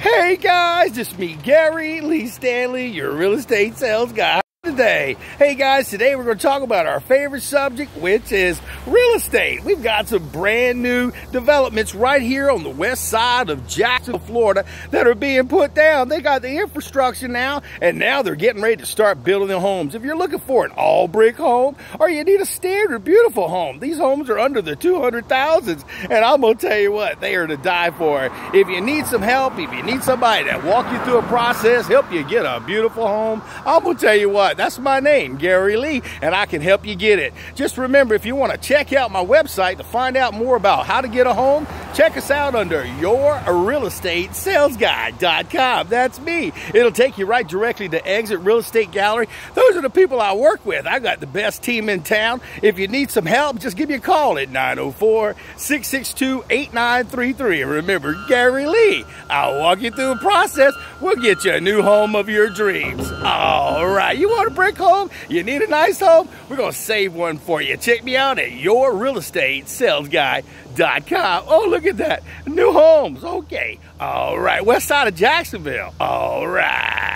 Hey guys, it's me, Gary Lee Stanley, your real estate sales guy Hey guys, today we're going to talk about our favorite subject, which is real estate. We've got some brand new developments right here on the west side of Jacksonville, Florida that are being put down. They got the infrastructure now, and now they're getting ready to start building their homes. If you're looking for an all brick home or you need a standard beautiful home, these homes are under the 200,000s. And I'm going to tell you what, they are to die for. If you need some help, if you need somebody to walk you through a process, help you get a beautiful home, I'm going to tell you what, my name, Gary Lee, and I can help you get it. Just remember, if you want to check out my website to find out more about how to get a home, check us out under yourrealestatesalesguy.com. That's me. It'll take you right directly to Exit Real Estate Gallery. Those are the people I work with. I got the best team in town. If you need some help, just give me a call at 904 662 8933. Remember, Gary Lee. I'll walk you through a process. We'll get you a new home of your dreams. All right. Want a brick home? You need a nice home? We're going to save one for you. Check me out at yourrealestatesalesguy.com. Oh, look at that. New homes. Okay. All right. West side of Jacksonville. All right.